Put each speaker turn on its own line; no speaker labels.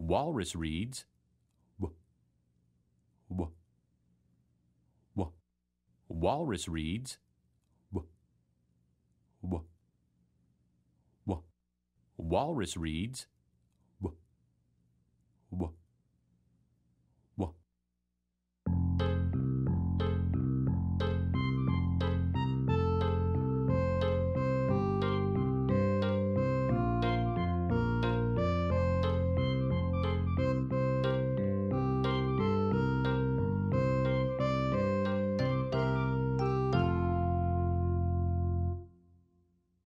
Walrus reads w, w, w. Walrus reads w, w, w. Walrus reads